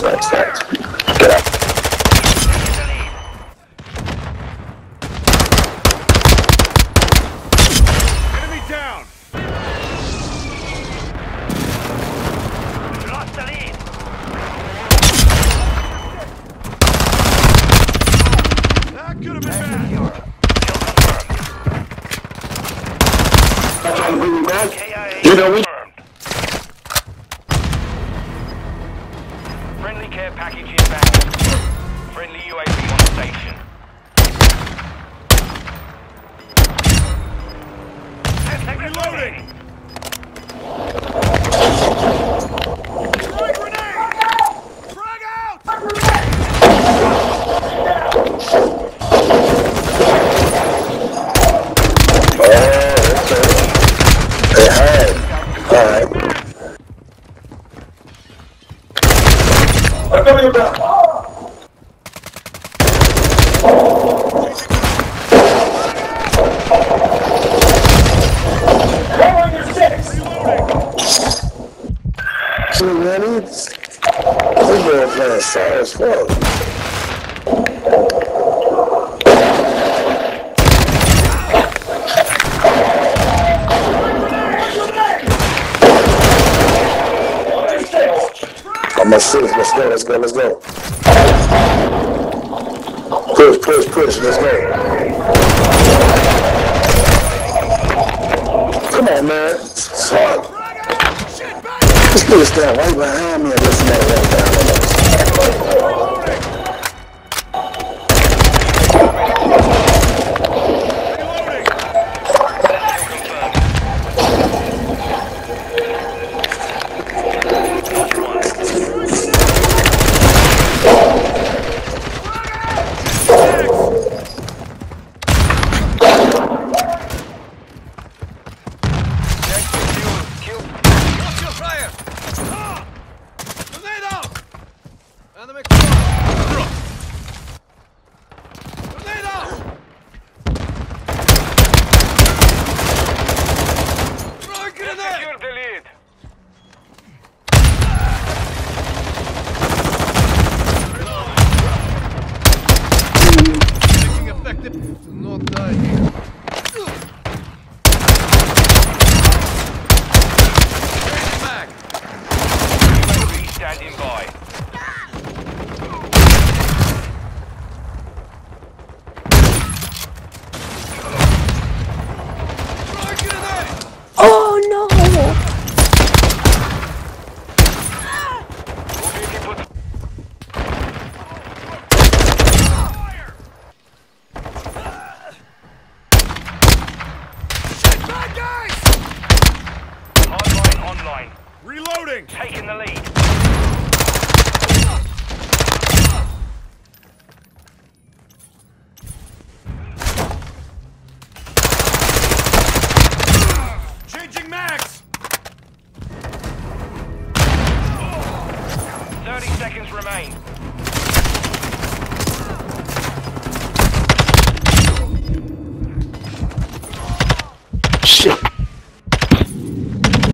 facts, facts. Get out. Enemy down! Lost the lead. That could have been bad. Trying to bring me back? KIA You know, we package inbound. Friendly UAV on station. Reloading! Coming back. See, man, it's... This girl playing sad as fuck. I'm see. Let's go, let's go, let's go. Push, push, push, let's go. Come on, man. Fuck. This nigga right behind me and listen to that Enemy grenade! Secure the lead. Taking effective. Do not die here. Back. Standing by. Reloading! Taking the lead. Changing max! 30 seconds remain.